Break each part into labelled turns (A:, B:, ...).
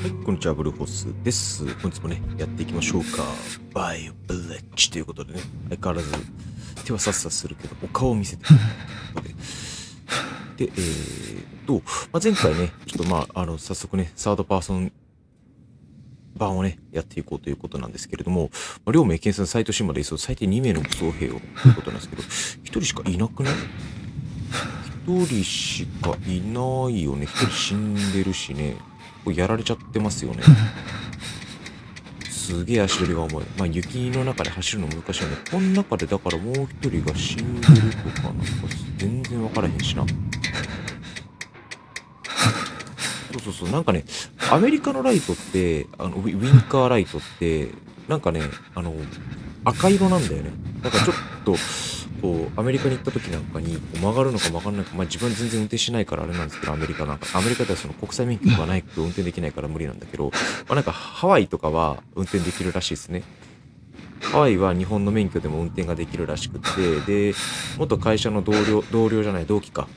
A: はい、こんにちは、ブルーホースです。本日もね、やっていきましょうか。バイオブレッジということでね、相変わらず手はさっさするけど、お顔を見せてるので。で、えーっと、まあ、前回ね、ちょっとまあ、あの、早速ね、サードパーソン版をね、やっていこうということなんですけれども、まあ、両名検査サイトシンまでいそう最低2名の武装兵をということなんですけど、1人しかいなくない？1人しかいないよね。1人死んでるしね。これやられちゃってますよね。すげえ足取りが重い。まあ雪の中で走るの難しいよね。この中でだからもう一人が死んでるとかなんか全然わからへんしな。そうそうそう。なんかね、アメリカのライトって、あのウィウィンカーライトって、なんかね、あの、赤色なんだよね。なんかちょっと、こう、アメリカに行った時なんかに、曲がるのか曲がらないか、まあ自分は全然運転しないからあれなんですけど、アメリカなんか、アメリカではその国際免許がないと運転できないから無理なんだけど、まあなんかハワイとかは運転できるらしいですね。ハワイは日本の免許でも運転ができるらしくて、で、元会社の同僚、同僚じゃない、同期か、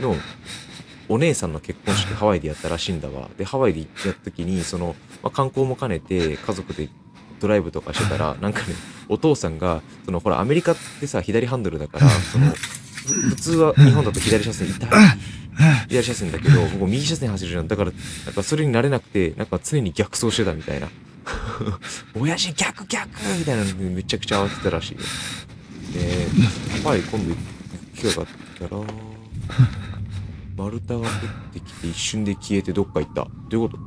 A: の、お姉さんの結婚式ハワイでやったらしいんだわ。で、ハワイでやった時に、その、まあ、観光も兼ねて家族でドライブとかしてたら、なんかね、お父さんが、その、ほら、アメリカってさ、左ハンドルだから、その、ふ普通は日本だと左車線痛い。左車線だけど、ここ右車線走るじゃん。だから、なんかそれに慣れなくて、なんか常に逆走してたみたいな。親父逆逆みたいなのでめちゃくちゃ慌てたらしいよ。で、はい、今度行きやがったら、丸太が降ってきて一瞬で消えてどっか行った。どういうこと？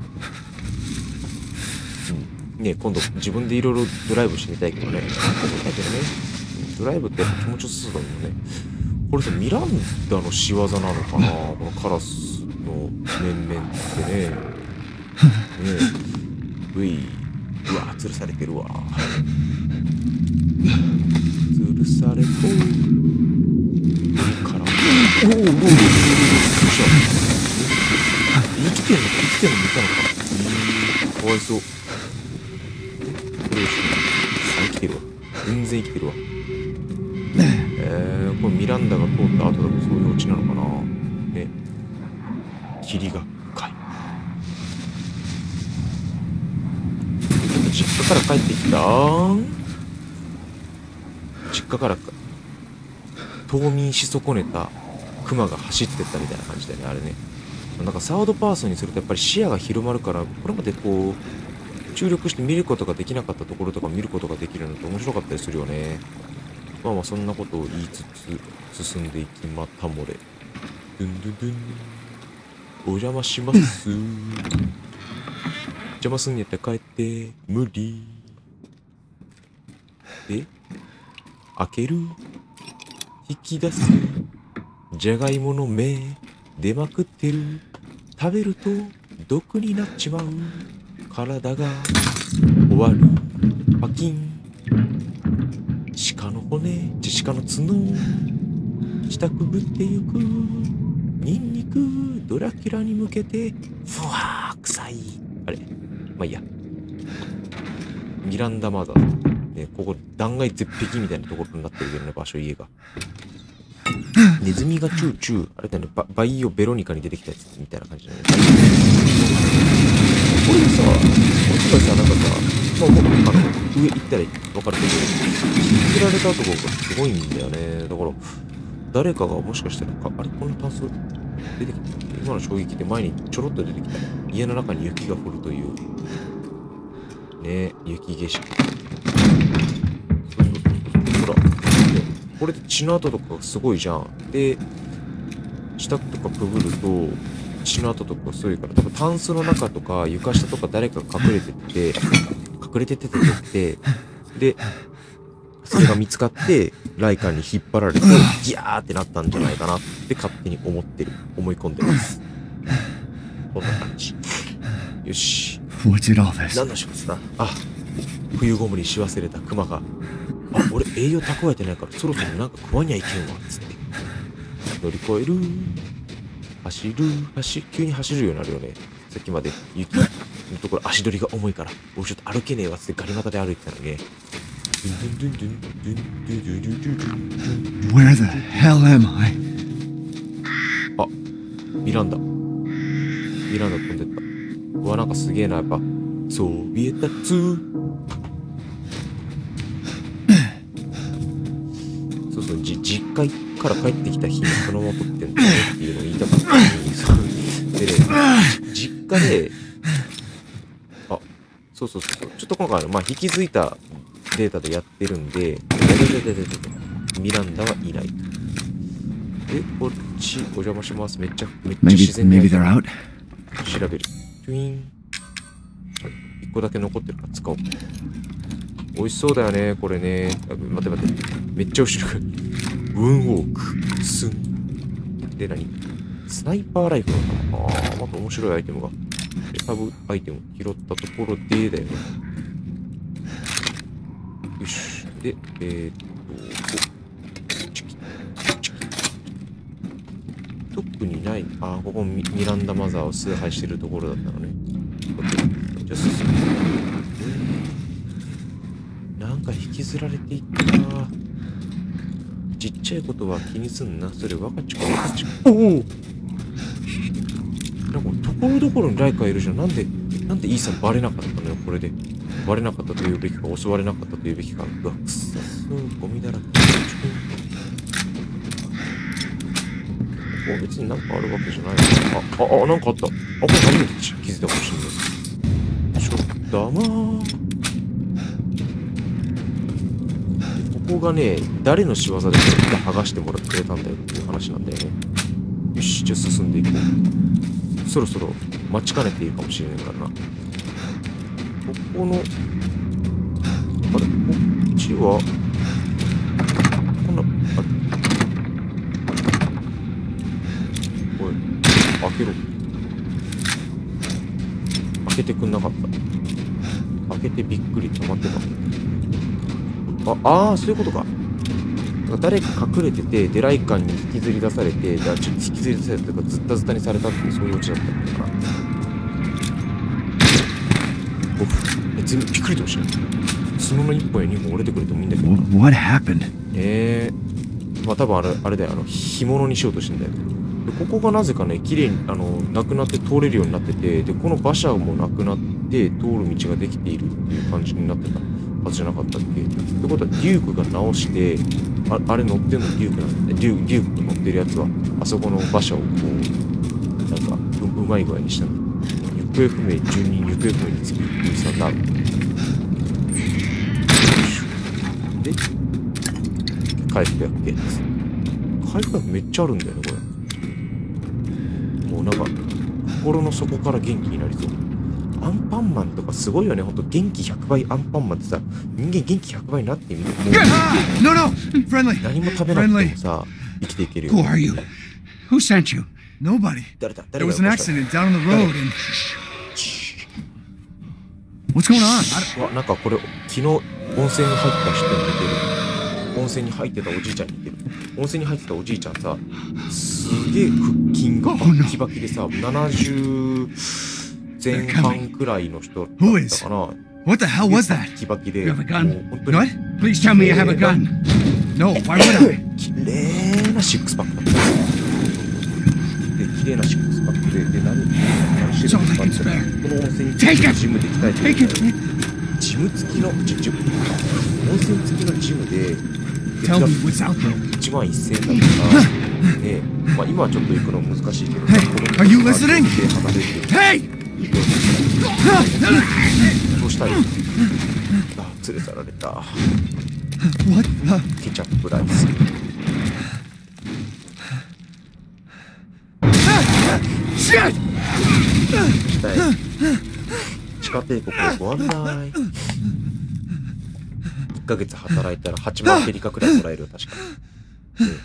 A: うん。ね今度自分でいろいろドライブしてみたいけどね。思ったけどね。ドライブってやっぱ気持ちよさそうだもんね。これさ、ミランダの仕業なのかな？このカラスの面々ってね。ね。え。うい。うわ、吊るされてるわ。吊るされとから。おお、どうぞ。どうどうぞ。どうした生きてんのか生きてんの見たのかうーんかわいそう。どうし、生きてるわ。全然生きてるわ。えー、これミランダが通った後だとそういうオチなのかなね。霧が深い。実家から帰ってきた実家からか冬眠し損ねたクマが走ってったみたいな感じだよねあれねなんかサードパーソンにするとやっぱり視野が広まるからこれまでこう注力して見ることができなかったところとか見ることができるのって面白かったりするよね。まあまあそんなことを言いつつ進んでいきまた。もれ。ドゥンドゥンドゥン。お邪魔します。邪魔すんやったら帰って。無理。で開ける。引き出す。じゃがいもの芽出まくってる。食べると毒になっちまう。体が終わる。パキン。鹿の骨。鹿の角。下くぐってゆく。ニンニク。ドラキュラに向けて。ふわー臭い。あれ。まあいいや。ミランダマザー。ねここ断崖絶壁みたいなところになってるけどね場所家が。ネズミがチューチュー。あれだねババイオベロニカに出てきたやつみたいな感じだね。これさもしかしたらなんかさまもうあの上行ったら分かるけど引きずられたところがすごいんだよねだから誰かがもしかしたらかあれこんなタンス出てきた今の衝撃で前にちょろっと出てきた家の中に雪が降るというね雪景色そうそうそうそうほらこれで血の跡とかすごいじゃんで下とかくぐると血の跡とかすごいから多分タンスの中とか床下とか誰かが隠れてて隠れててててでそれが見つかってライカに引っ張られてギャーってなったんじゃないかなって勝手に思ってる思い込んでます。こんな感じ。よし?何の仕事だ？あ冬ごもりし忘れたクマが。あ俺栄養蓄えてないからそろそろなんか食わにゃいけんわつって。乗り越える走る走急に走るようになるよねさっきまで雪のところ足取りが重いから俺ちょっと歩けねえわっつってガリ股で歩いてたのね
B: Where the hell am I?
A: ミランダミランダ飛んでったうわ、なんかすげえな、やっぱ。ソビエタ2。そうそう、じ実家から帰ってきた日にそのまま撮ってんだよねいうのを言いたかったのに、そうで、実家で、あ、そうそうそうそう、ちょっと今回の、まあ、引き継いだデータでやってるんで、ミランダはいない。で、こっち、お邪魔します。めっちゃ、めっちゃ自然に調べる。トゥイン。一個だけ残ってるから使おう。美味しそうだよね、これね。待って待って。めっちゃ後ろが。ウンウォーク。スン。で、何？スナイパーライフルなのかなあー、また面白いアイテムが。サブアイテム拾ったところでだよね。よし。で、えー、っと、おチキチキ特にない。あー、ここミランダマザーを崇拝してるところだったのね。じゃあ進む。なんか引きずられていったな。ちっちゃいことは気にすんな。それ若ちか若ちか。おおなんかところどころにライカいるじゃん。なんで、なんでイーサンバレなかったのよ、これで。バレなかったと言うべきか、襲われなかったと言うべきか。うわ、くっさすゴミだらけ。お別になんかあるわけじゃないあ、あ、あ、なんかあった。あ、これ初めて気づいたかもしれない。ちょっとまー。ここがね、誰の仕業でこうやって剥がしてもらってくれたんだよっていう話なんだよね。よし、じゃあ進んでいこう。そろそろ待ちかねているかもしれないからな。ここの、あれ、こっちは、こんな、あれ、おい、開けろ。開けてくんなかった。開けてびっくり溜まってた。あ、ああ、そういうことか。誰か隠れてて、デライカンに引きずり出されて、じゃあちょっと引きずり出されたとか、ずったずたにされたっていう、そういうオチだったのかな。オフ。え、全部びっくりともしない。角の1本や2本折れてくれてもいいんだけど
B: What happened?
A: えー、まあ多分あれあれだよあの干物にしようとしてんだよでここがなぜかね綺麗にあのなくなって通れるようになっててでこの馬車もなくなって通る道ができているっていう感じになってたはずじゃなかったっけってことはデュークが直してああれ乗ってんのデュークなんだデュデュークが乗ってるやつはあそこの馬車をこうなんかううまい具合にしたの。行方不明住人行方不明につきルイさんなる。で回復薬系です回復薬めっちゃあるんだよねこれ。もうなんか心の底から元気になりそう。アンパンマンとかすごいよねほんと元気100倍アンパンマンってさ人間元気100倍になってみる
B: No, no! Friendly!
A: 何も食べなくてもさ生きていけるよ
B: Who are you? Who sent you? Nobody.
A: 誰だ
B: ？There
A: 誰が
B: was an accident down the road and. What's going on?
A: なんかこれ昨日温泉に入った人に似てる温泉に入ってたおじいちゃんに似てる温泉に入ってたおじいちゃんさすげえ腹筋がバッキバキでさ70前半くらいの人だったかな
B: What the hell was
A: バ
B: that? You have a
A: も
B: gun?
A: う本当に
B: What? Please tell me you have a gun. No, why would I?
A: 綺麗なシックスパックだったで綺麗なシックスパックでで何何してるこの温泉に!ジムで鍛えてる!ジム付きのジジム温泉付きのジムで
B: Tell me what's out there.
A: 1万1000円だったら、ねまあ、今はちょっと行くの難しいけど、
B: Hey,
A: 子供!そうしたり、あ、連れ去られた。ケチャップライス。したい。地下帝国をご案内。1ヶ月働いたら8万ペリカくらいもらえるよ、確か。
B: Dead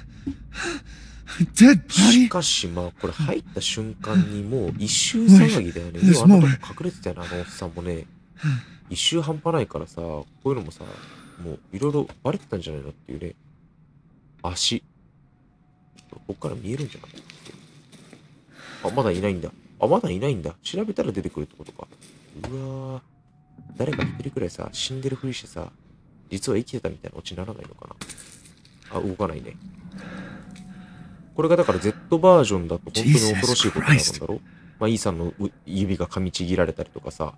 A: し?かしまあこれ入った瞬間にもう一周騒ぎだよね。要はあの.隠れてたよね、あのおっさんもね。一周半端ないからさ、こういうのもさ、もういろいろバレてたんじゃないのっていうね。足。ここから見えるんじゃなかったっけあ、まだいないんだ。あ、まだいないんだ。調べたら出てくるってことか。うわー誰か一人くらいさ、死んでるふりしてさ、実は生きてたみたいなオチにならないのかな？あ、動かないね。これがだから Z バージョンだと本当に恐ろしいことになるんだろ？まあ、イーサンのう指が噛みちぎられたりとかさ。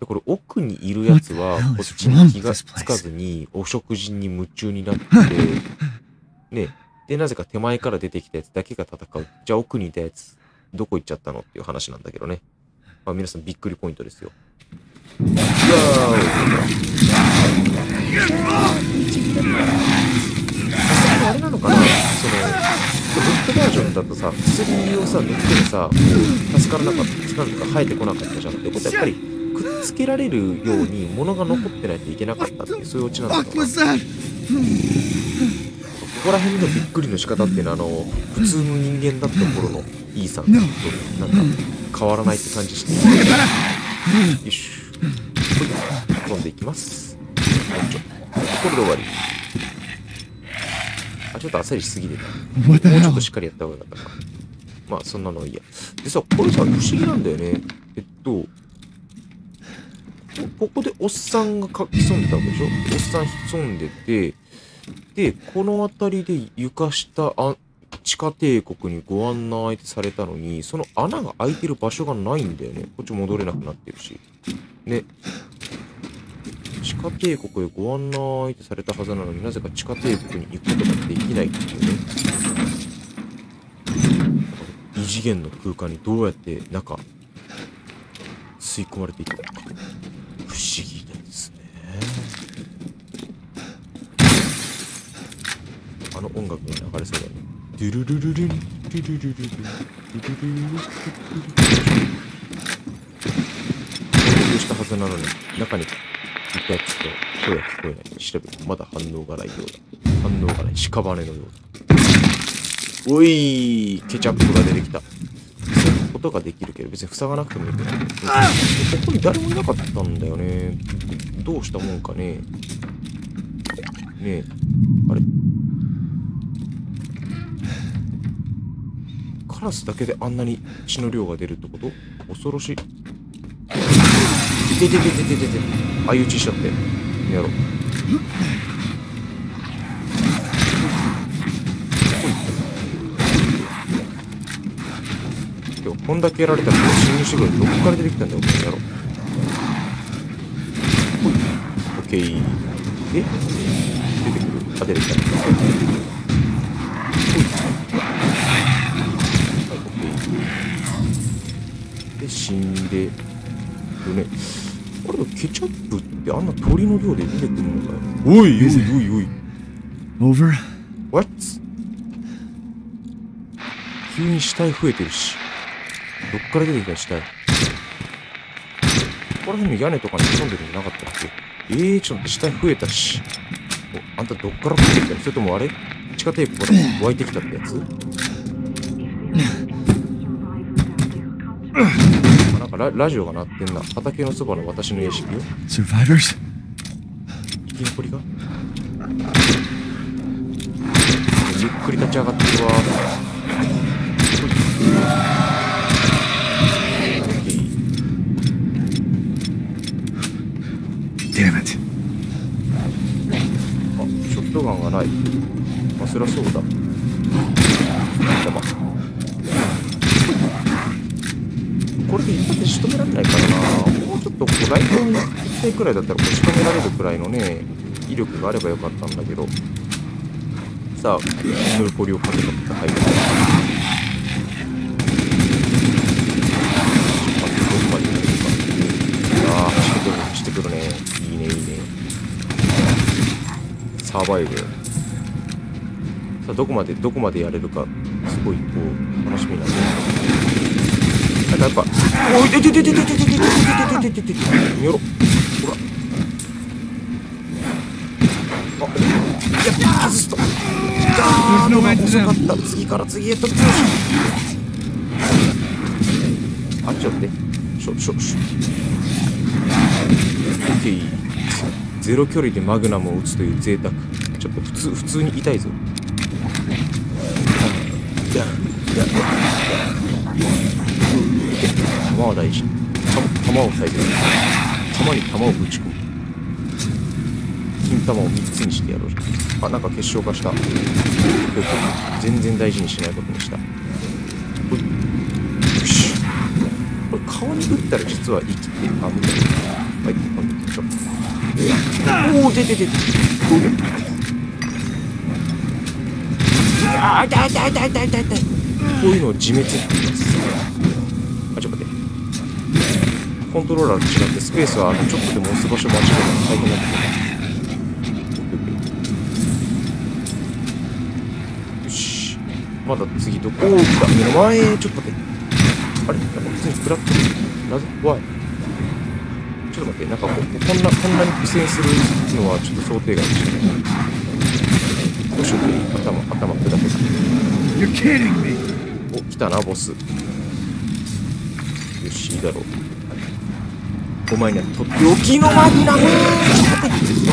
A: で、これ奥にいるやつはこっちに気が?つかずにお食事に夢中になって、ね、で、なぜか手前から出てきたやつだけが戦う。じゃあ奥にいたやつ、どこ行っちゃったのっていう話なんだけどね。まあ皆さんびっくりポイントですよ。あれなのかなその、ブックバージョンだとさ、薬をさ、塗ってもさ、助からなかった、つかんとか生えてこなかったじゃん。ってことはやっぱり、くっつけられるように物が残ってないといけなかったっていう、そういうオチなんだろ
B: Fuck
A: うな。ここら辺のびっくりの仕方っていうのは、あの、普通の人間だった頃のイーさんと、なんか、変わらないって感じして、よいし飛んでいきます。はい、ちょ。これで終わり。あ、ちょっとあっさりしすぎてた。もうちょっ?としっかりやった方がよかったか。まあ、そんなのはいいや。でさ、これさ、不思議なんだよね。えっと、こここでおっさんがか潜んでたわけでしょ？おっさん潜んでて、で、この辺りで床下あ地下帝国にご案内されたのに、その穴が開いてる場所がないんだよね。こっち戻れなくなってるし。ね。地下帝国へご案内されたはずなのになぜか地下帝国に行くことができないっていうね。異次元の空間にどうやって中吸い込まれていくのか不思議ですねあの音楽が流れそうだねドゥルルルルンドゥルルルルンドゥルルルルルル合流したはずなのに中にいたやつと声が聞こえない調べるまだ反応がないようだ。反応がない屍のようだおいケチャップが出てきた。塞ぐことができるけど別に塞がなくてもいいけどここに誰もいなかったんだよね。どうしたもんかね。ねえ。あれ？カラスだけであんなに血の量が出るってこと？恐ろしい。ででででででで相打ちしちゃって。やろう。今日こんだけやられたら侵入してくるどこから出てきたんだよこの野郎オッケー。で出てくる。あ出てきた。はいオッケー。で死んでるね。あれケチャップってあんな鳥の量で出てくるのかよおいおいおいおい
B: Over?
A: What? 急に死体増えてるし。どっから出てきた死体？ここら辺の屋根とかに潜んでるんじゃなかったっけ？えー、ちょっと死体増えたし。おあんたどっから出てきたの？それともあれ？地下テープから湧いてきたってやつ？ララジオが鳴ってんな。畑のそばの私の屋敷よ。
B: Survivors?
A: 生き残りが？ゆっくり立ち上がってるわ。
B: Damn it.
A: あ、ショットガンがない。まあ、そりゃそうだ。これで一発で仕留められないからな。もうちょっとこう、ライトの1回くらいだったらこう仕留められるくらいのね、威力があればよかったんだけど。さあ、ヌルポリをかけた戦いだ。どこまでやれるか。ああ、走ってくる、走ってくるね。いいね、いいね。サバイブ。さあ、どこまで、どこまでやれるか、すごい、こう、やっぱ、おい、ててててててててててててててよろ。ほら。あ、や、外すと。あー、でも遅かった。次から次へと。よしあ、ちょっと待って。しょ、しょ、しょ。オッケー。ゼロ距離でマグナムを撃つという贅沢ちょっと普通普通に痛いぞ弾は大事弾弾を大切に弾に弾をぶち込む。金玉を3つにしてやろうあなんか結晶化した。全然大事にしないことにした。ほい。よし。これ顔に打ったら実は生きてあ無理だはい今度行きましょう。おお出て出て。これあー痛い痛い痛い痛い痛い痛い。こういうのを自滅って言います。コントローラーと違ってスペースはあのちょっとでも押す場所間違えたら大変なんだよしまだ次どこおー来た目の前ちょっと待ってあれなんか普通に食らってるなぜ怖いちょっと待ってなんかこここんなこんなに苦戦するのはちょっと想定外でしたね。どうしよう頭頭砕けた
B: You're kidding me.
A: お来たなボス。よしいいだろう。お前にはとっておきのマグナムお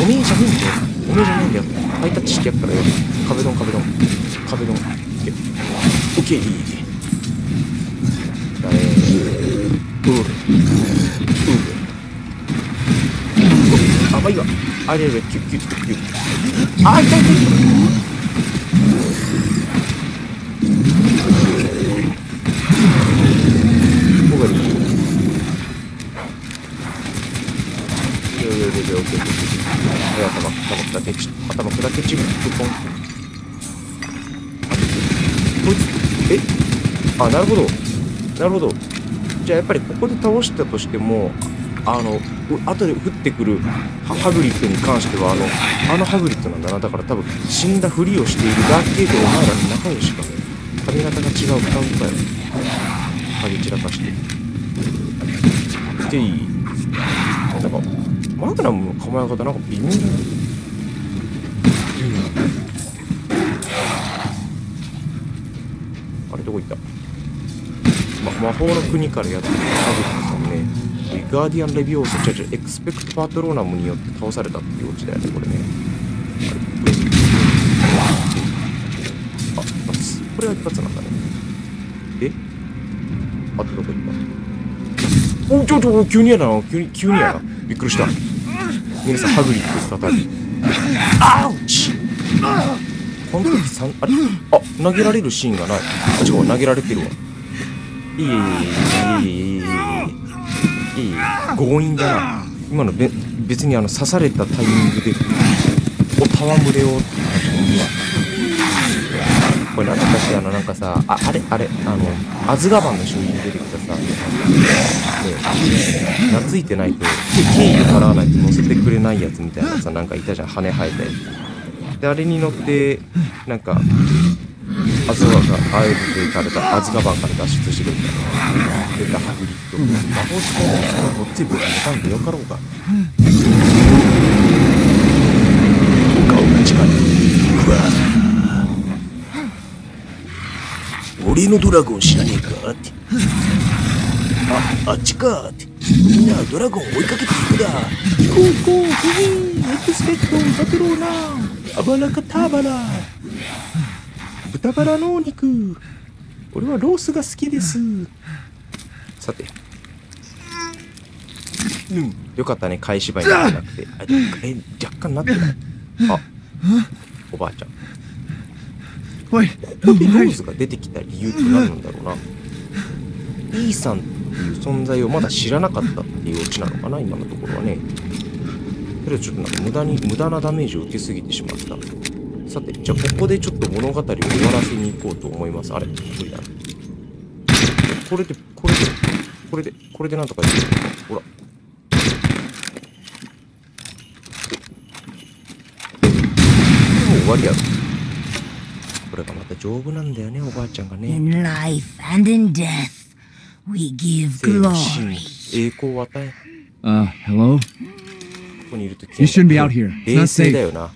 A: めえじゃねえんだよおめえじゃねえんだよハイタッチしてやっからよ壁ドン壁ドン壁ドンオッケーオッケーだねうううあまあいいわあれれキュッキュッキュッキュッあ痛い痛い痛い僕がいいよよよよよよよはい頭頭砕けち頭砕けちるポンこいつえ？あなるほど。なるほど。じゃあやっぱりここで倒したとしてもあの後で降ってくるハハグリッドに関してはあのあのハグリッドなんだな。だから多分死んだふりをしているだけでお前ら仲良しかね。髪型が違う双子かよハゲ散らかして。でいい。なんかマグナムの構え方なんか微妙だあれどこ行ったま、魔法の国からやってきたハグリッドさんねガーディアン・レビューオーソ、違う違う、エクスペクト・パトローナムによって倒されたっていうオチだよね、これね。あ、一発。これは一発なんだね。えあとどこ行ったお、ちょちょ、急にやだな、急に、急にやな。びっくりした。皆さん、ハグリッド再び。あうチこの時さん、あれ？あ、投げられるシーンがない。あ、違う、投げられてるわ。いい、いい、いい、いいいい。いい、強引だな。今のべ別にあの刺されたタイミングで、お戯れをって感じは。これ懐かしいあのなんかさああれあれあのアズガバンの商に出てきたさ懐いてないと敬意を払わないと乗せてくれないやつみたいなさなんかいたじゃん。羽生えたやつであれに乗ってなんかアズガバンがあえてされたアズガバンから脱出してくるみた。いな出たハグリッド魔法使いのこっちぶつかんでよかろうか顔が近いうわ俺のドラゴン知らねえかってああっちか。みんなドラゴン追いかけていくだ。行こう行こうふふエクスペクトパトローナアバラカタバラ。豚バラのお肉。俺はロースが好きです。さて。うんよかったね返し芝居になって。なくてあえ若干なってない。あおばあちゃん。
B: Wait,
A: ここでロー.ズが出てきた理由って何なんだろうな。イーさんいう存在をまだ知らなかったっていうオチなのかな今のところはね。とりあえずちょっとなんか無駄に無駄なダメージを受けすぎてしまった。さてじゃあここでちょっと物語を終わらせに行こうと思います。あれ無理だ。なこれでこれでこれでこれでなんとかできる。ほら。もう終わりや。ろこれがまた丈夫なんだよねおばあちゃんがね。
C: In life and in death, we give glory.
B: Uh, hello?
A: ここにいると
B: You shouldn't be out here. It's
A: 冷
B: not
A: 静だ
B: safe.
A: よな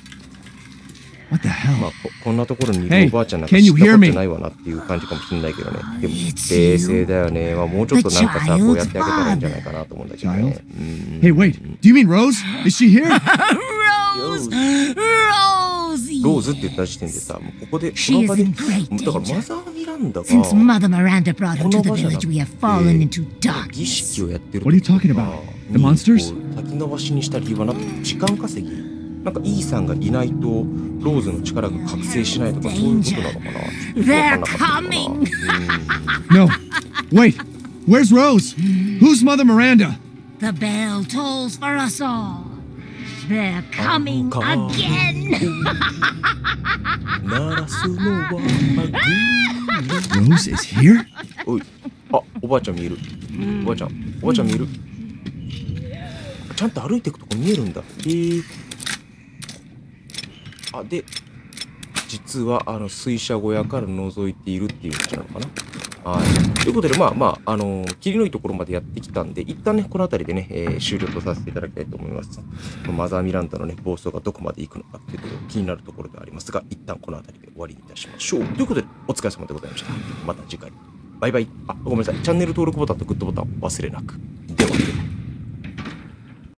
B: What the
A: ま
B: hell?
A: あここんなところにい
B: Hey,
A: るおばあちゃんなんか
B: can
A: 知
B: you
A: ったこ
B: hear
A: と
B: me?
A: ないわなっていう感じかもしれないけどねでも
C: It's
A: 冷静だよねまあもうちょっとなんかさ
C: The
A: こうやってあげたらいいんじゃないかなと思うんだけどね?うん
B: Hey, wait. Do you mean Rose? Is she here?
C: Rose! Rosie!
A: ローズって言った時点でさもうここでこ
C: She
A: の場でだから.マザー・
C: Since Mother Miranda brought her to the village, we have fallen into darkness.
B: What are you talking about? The monsters?
C: They're coming!
B: no! Wait! Where's Rose? Who's Mother Miranda?
C: The bell tolls for us all! They're coming again.
A: 鳴らすのはマグ
B: Rose is here?
A: おいあおばあちゃん見える。おばあちゃん。おばあちゃん見える。ちゃんと歩いていくとこ見えるんだ。へえ。あで実はあの水車小屋から覗いているっていう道なのかなはい。ということで、まあまあ、あのー霧のいいところまでやってきたんで、一旦ね、この辺りでね、えー終了とさせていただきたいと思います。マザーミランダのね、暴走がどこまで行くのかっていうところ、気になるところではありますが、一旦この辺りで終わりにいたしましょう。ということで、お疲れ様でございました。また次回。バイバイ。あ、ごめんなさい。チャンネル登録ボタンとグッドボタン忘れなく。では